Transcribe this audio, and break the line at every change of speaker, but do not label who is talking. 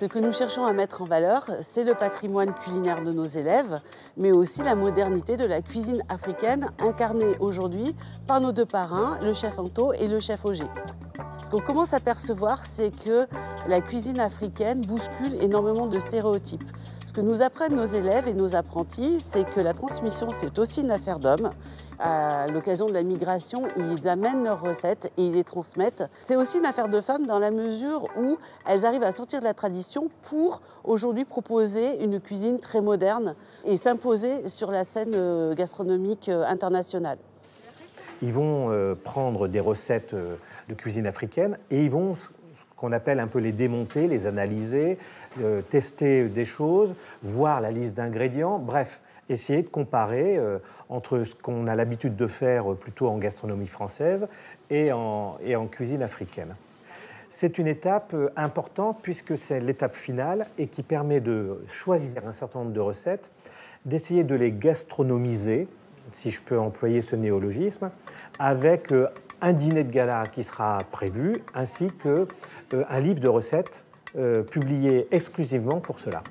Ce que nous cherchons à mettre en valeur, c'est le patrimoine culinaire de nos élèves, mais aussi la modernité de la cuisine africaine incarnée aujourd'hui par nos deux parrains, le chef Anto et le chef Auger. Ce qu'on commence à percevoir, c'est que la cuisine africaine bouscule énormément de stéréotypes. Ce que nous apprennent nos élèves et nos apprentis, c'est que la transmission, c'est aussi une affaire d'hommes. À l'occasion de la migration, ils amènent leurs recettes et ils les transmettent. C'est aussi une affaire de femmes dans la mesure où elles arrivent à sortir de la tradition pour aujourd'hui proposer une cuisine très moderne et s'imposer sur la scène euh, gastronomique euh, internationale.
Ils vont euh, prendre des recettes de cuisine africaine et ils vont qu'on appelle un peu les démonter, les analyser, euh, tester des choses, voir la liste d'ingrédients, bref, essayer de comparer euh, entre ce qu'on a l'habitude de faire plutôt en gastronomie française et en, et en cuisine africaine. C'est une étape euh, importante puisque c'est l'étape finale et qui permet de choisir un certain nombre de recettes, d'essayer de les gastronomiser, si je peux employer ce néologisme, avec un dîner de gala qui sera prévu, ainsi qu'un livre de recettes euh, publié exclusivement pour cela.